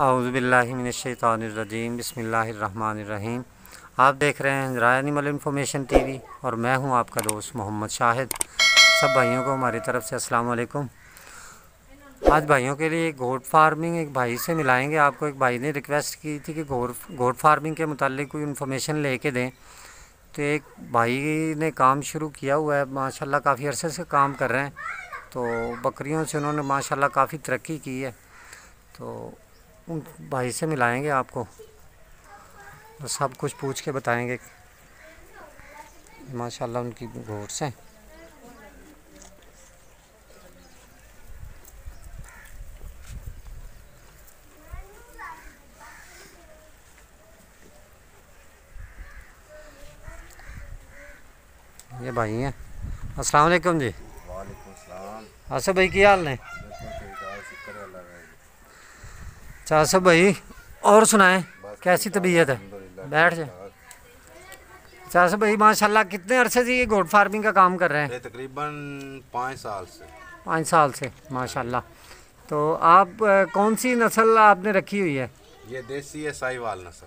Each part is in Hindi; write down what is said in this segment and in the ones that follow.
आउज़बिल्लिमिनशैतानिर्रजीम बिस्मिल्लाहिर्रहमानिर्रहीम आप देख रहे हैं ज़रा एनिमल इन्फॉर्मेशन टीवी और मैं हूँ आपका दोस्त मोहम्मद शाहिद। सब भाइयों को हमारी तरफ़ से अस्सलाम वालेकुम। आज भाइयों के लिए गोट फ़ार्मिंग एक भाई से मिलाएँगे। आपको एक भाई ने रिक्वेस्ट की थी कि गोट गोट फ़ार्मिंग के मुतालिक कोई इन्फॉर्मेशन लेके दें। तो एक भाई ने काम शुरू किया हुआ है, माशाल्लाह काफ़ी अरसे से काम कर रहे हैं। तो बकरियों से उन्होंने माशाल्लाह काफ़ी तरक्की की है। तो उन भाई से मिलाएँगे आपको। तो सब कुछ पूछ के बताएँगे। माशाल्लाह उनकी घोट्स से। ये भाई हैं। अस्सलाम वालेकुम जी। आसफ भाई की हाल ने आसफ भाई और सुनाए कैसी तबीयत है? बैठ जाए आसफ भाई माशाल्लाह कितने अरसे से ये गोट फ़ार्मिंग का काम कर रहे हैं? तकरीबन पाँच साल से। पाँच साल से माशाल्लाह। तो आप कौन सी नस्ल आपने रखी हुई है? ये देसी है साहिवाल नस्ल।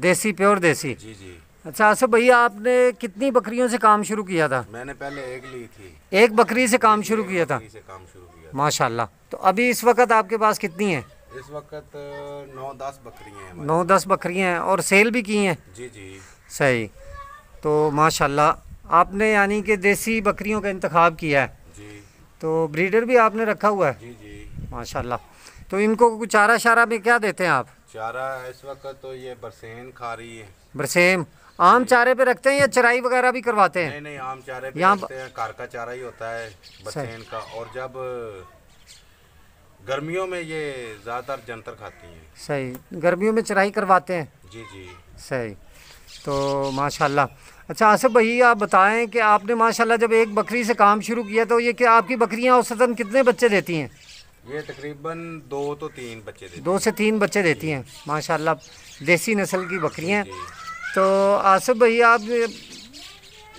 देसी प्योर देसी? जी जी। अच्छा आसफ भाई आपने कितनी बकरियों से काम शुरू किया था? मैंने पहले एक ली थी। एक बकरी से काम शुरू किया था? काम शुरू किया माशाल्लाह। तो अभी इस वक्त आपके पास कितनी है? इस वक्त नौ दस बकरियाँ हैं नौ दस बकरियाँ हैं और सेल भी की हैं? जी जी। सही। तो माशाल्लाह आपने यानी कि देसी बकरियों का इंतखाब किया है। जी। तो ब्रीडर भी आपने रखा हुआ है? जी जी। माशाल्लाह। तो इनको कुछ चारा शारा में क्या देते हैं आप? चारा इस वक्त तो ये बरसेन खा रही है। बरसेम आम चारे पे रखते हैं या चराई वगैरह भी करवाते हैं? नहीं नहीं आम चारे पे रखते हैं। कार का चारा ही होता है बरसेन का। और जब गर्मियों में ये ज़्यादातर जंतर खाती हैं। सही। गर्मियों में चराई करवाते हैं? जी जी। सही। तो माशाल्लाह। अच्छा आसिफ भाई आप बताएँ कि आपने माशाल्लाह जब एक बकरी से काम शुरू किया तो ये कि आपकी बकरियाँ औसतन कितने बच्चे देती हैं? ये तकरीबन दो तो तीन बच्चे देते दो से तीन बच्चे देती हैं माशाल्लाह। देसी नस्ल की बकरियाँ। तो आसिफ भाई आप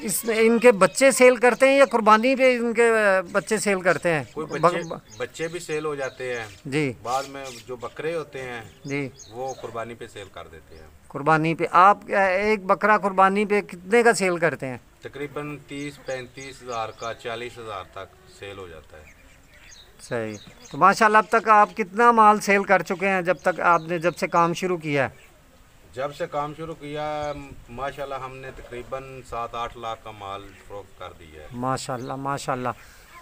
इस इनके बच्चे सेल करते हैं या कुर्बानी पे इनके बच्चे सेल करते हैं? कोई बच्चे बच्चे भी सेल हो जाते हैं। जी। बाद में जो बकरे होते हैं जी। वो कुर्बानी पे सेल कर देते हैं। कुर्बानी पे आप एक बकरा कुर्बानी पे कितने का सेल करते हैं? तकरीबन तीस पैंतीस हज़ार का चालीस हज़ार तक सेल हो जाता है। सही। तो माशाल्लाह अब तक आप कितना माल सेल कर चुके हैं जब तक आपने जब से काम शुरू किया है? जब से काम शुरू किया माशाल्लाह हमने तकरीबन सात आठ लाख का माल फरोख्त कर दिया है। माशाल्लाह माशाल्लाह।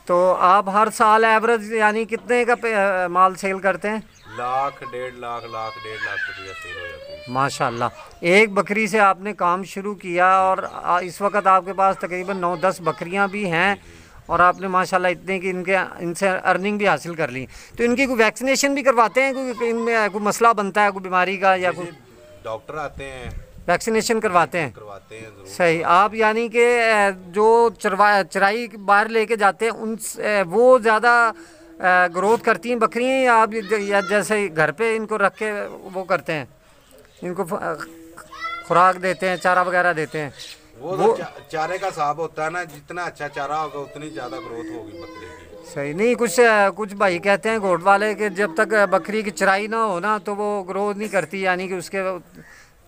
तो आप हर साल एवरेज यानी कितने का माल सेल करते हैं? लाख डेढ़ लाख लाख डेढ़ लाख रुपया सेल हो जाती है। माशाल्लाह। एक बकरी से आपने काम शुरू किया और इस वक्त आपके पास तकरीबन नौ दस बकरियाँ भी हैं और आपने माशाल्लाह इतने कि इनके इनसे अर्निंग भी हासिल कर ली। तो इनकी कोई वैक्सीनेशन भी करवाते हैं? कोई इनमें कोई मसला बनता है कोई बीमारी का या कोई डॉक्टर आते हैं। वैक्सीनेशन करवाते हैं। करवाते हैं ज़रूर। सही। आप यानी कि जो चरवा चराई बाहर लेके जाते हैं उन वो ज़्यादा ग्रोथ करती हैं बकरियाँ या आप या जैसे घर पे इनको रख के वो करते हैं? इनको खुराक देते हैं चारा वगैरह देते हैं? वो तो चा, चारे का साहब होता है ना जितना अच्छा चारा होगा उतनी ज़्यादा ग्रोथ होगी बकरे। सही। नहीं कुछ कुछ भाई कहते हैं घोट वाले कि जब तक बकरी की चराई ना हो ना तो वो ग्रोथ नहीं करती यानी कि उसके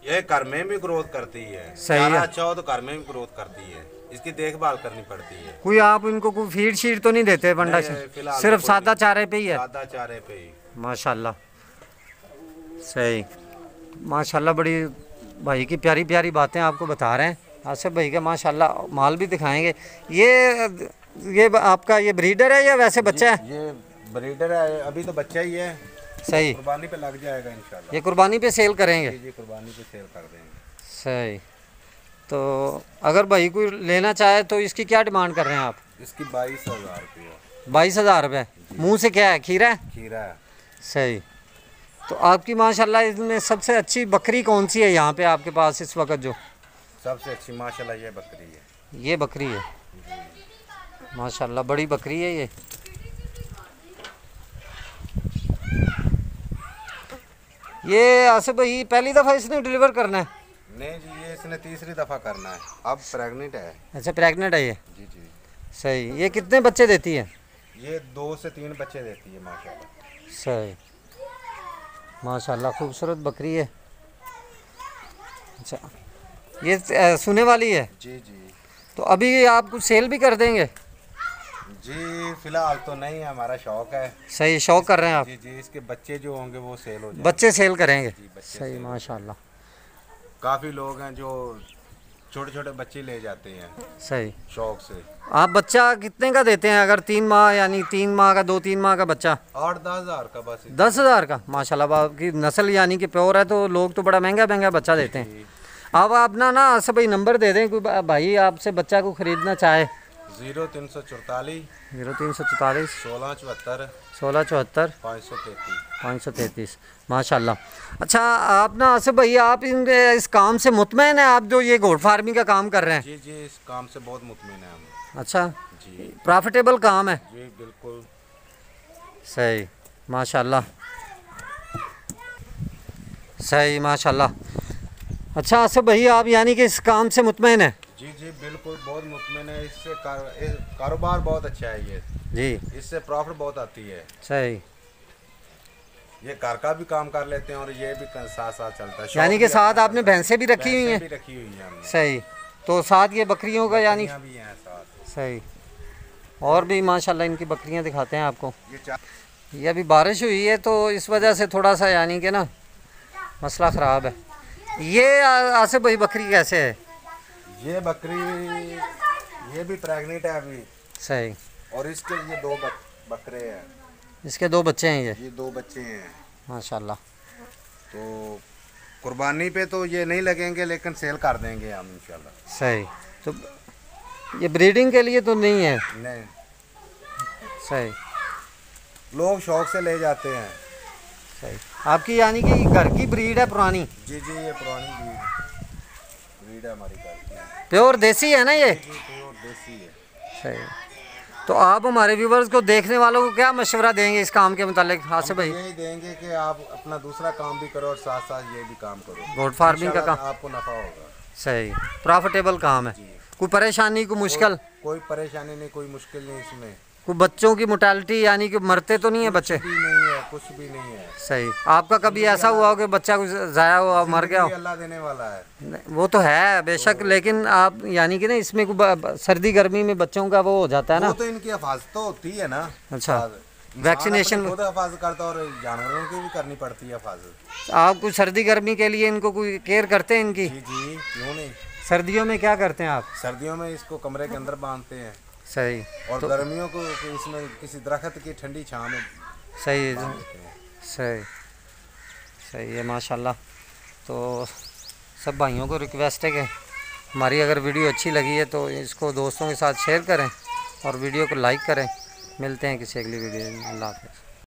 ये घर में भी ग्रोथ करती है। सही है। अच्छा हो तो घर में भी ग्रोथ करती है। इसकी देखभाल करनी पड़ती है। कोई आप इनको कोई फ़ीड शीड तो नहीं देते बंडा से सिर्फ़ तो सादा चारे पे ही है? सादा चारे पे ही। माशाल्लाह। सही। माशाल्लाह बड़ी भाई की प्यारी प्यारी बातें आपको बता रहे हैं। आसिफ भाई का माशाल्लाह माल भी दिखाएँगे। ये ये आपका ये ब्रीडर है या वैसे बच्चा है? ये ब्रीडर है अभी तो बच्चा ही है। सही। कुर्बानी पे लग जाएगा इंशाल्लाह। ये कुर्बानी पे सेल करेंगे? जी जी कुर्बानी पे सेल कर देंगे। सही। तो अगर भाई कोई लेना चाहे तो इसकी क्या डिमांड कर रहे हैं आप? इसकी बाईस हज़ार रुपये बाईस हज़ार रुपये मुँह से क्या है? खीरा है? खीरा है। सही। तो आपकी माशाल्लाह इसमें सबसे अच्छी बकरी कौन सी है यहाँ पे आपके पास इस वक्त जो? सबसे अच्छी माशाल्लाह ये बकरी है। ये बकरी है। माशाल्लाह बड़ी बकरी है ये। ये आसिफ भाई पहली दफ़ा इसने डिलीवर करना है? नहीं जी ये इसने तीसरी दफ़ा करना है। अब प्रेग्नेंट है। अच्छा प्रेग्नेंट है ये? जी जी। सही। ये कितने बच्चे देती है? ये दो से तीन बच्चे देती है माशाल्लाह। सही। माशाल्लाह खूबसूरत बकरी है। अच्छा ये सुने वाली है? जी जी। तो अभी आप कुछ सेल भी कर देंगे? जी फ़िलहाल तो नहीं है हमारा शौक है। सही शौक कर रहे हैं आप? जी जी इसके बच्चे जो होंगे वो सेल हो जाए बच्चे सेल करेंगे? जी बच्चे सही माशाल्लाह। काफ़ी लोग हैं जो छोटे छोटे बच्चे ले जाते हैं। सही। शौक से। आप बच्चा कितने का देते हैं अगर तीन माह यानी तीन माह का दो तीन माह का बच्चा? आठ दस हज़ार का बस दस हज़ार का? माशाल्लाह आपकी नस्ल यानी कि प्योर है तो लोग तो बड़ा महँगा महँगा बच्चा देते हैं। अब आप ना ना सब नंबर दे दें कोई भाई आपसे बच्चा को ख़रीदना चाहे ज़ीरो तीन सौ चौतालीस। ज़ीरो तीन सौ चौतालीस। सोलह चौहत्तर। सोलह चौहत्तर। पाँच सौ तैंतीस। पाँच सौ तैंतीस। माशाल्लाह। अच्छा आप ना आसिफ भाई आप इन इस काम से मुतमिन है? आप जो ये घोड़ फ़ार्मिंग का काम कर रहे हैं? जी जी इस काम से बहुत मुतमिन है हम। अच्छा जी। प्रॉफिटेबल काम है? जी बिल्कुल। सही। माशाल्लाह। सही माशाल्लाह। अच्छा आसिफ भाई आप यानी कि इस काम से मुतमैन है? जी जी बिल्कुल बहुत मुतमिन है। इससे कार, कारोबार बहुत अच्छा है ये। जी। इससे प्रॉफिट बहुत आती है। सही। ये घर का भी काम कर लेते हैं और ये भी कर- साथ साथ चलता है। यानी कि साथ आपने। भैंसें भी रखी हुई हैं। रखी हुई हैं सही। तो साथ ये बकरियों का यानी सही। और भी माशाल्लाह इनकी बकरियाँ दिखाते हैं आपको। ये अभी बारिश हुई है तो इस वजह से थोड़ा सा यानी कि ना मसला ख़राब है। ये आसिफ भाई बकरी कैसे है? ये बकरी ये भी प्रेग्नेंट है अभी। सही। और इसके ये दो बक, बकरे हैं। इसके दो बच्चे हैं ये? ये दो बच्चे हैं। माशाल्लाह। तो कुर्बानी पे तो ये नहीं लगेंगे लेकिन सेल कर देंगे हम इंशाल्लाह। सही। तो ये ब्रीडिंग के लिए तो नहीं है? नहीं। सही। लोग शौक से ले जाते हैं। सही। आपकी यानी कि घर की ब्रीड है पुरानी? जी जी ये पुरानी ब्रीड ब्रीड है हमारी प्योर देसी है ना ये? प्योर देसी है। सही तो आप हमारे व्यूवर्स को देखने वालों को क्या मशवरा देंगे इस काम के मुतालिक? आसिफ भाई। यही देंगे कि आप अपना दूसरा काम भी करो और साथ साथ ये भी काम करो। गोट फ़ार्मिंग का काम। आपको नफा होगा। सही। प्रॉफिटेबल काम है। कोई परेशानी कोई मुश्किल? कोई परेशानी नहीं कोई मुश्किल नहीं इसमें। कोई बच्चों की मोटालिटी यानी कि मरते तो नहीं है बच्चे? भी नहीं है कुछ भी नहीं है। सही। आपका कभी ऐसा हुआ हो कि बच्चा कुछ ज़ाया हुआ मर गया हो? अल्लाह देने वाला है। वो तो है बेशक तो लेकिन आप यानी कि ना इसमें सर्दी गर्मी में बच्चों का वो हो जाता है वो ना तो इनकी हिफाजत तो होती है ना। अच्छा। वैक्सीनेशन- खुद हिफाजत करता और जानवरों की भी करनी पड़ती है हिफाजत। आप कुछ सर्दी गर्मी के लिए इनको कोई केयर करते हैं इनकी? जी जी क्यों नहीं? सर्दियों में क्या करते हैं आप? सर्दियों में इसको कमरे के अंदर बांधते हैं। सही। और तो, गर्मियों को इसमें किसी दरख्त की ठंडी छाँव में सही सही। सही है माशाल्लाह। तो सब भाइयों को रिक्वेस्ट है कि हमारी अगर वीडियो अच्छी लगी है तो इसको दोस्तों के साथ शेयर करें और वीडियो को लाइक करें। मिलते हैं किसी अगली वीडियो में। अल्लाह हाफ़िज़।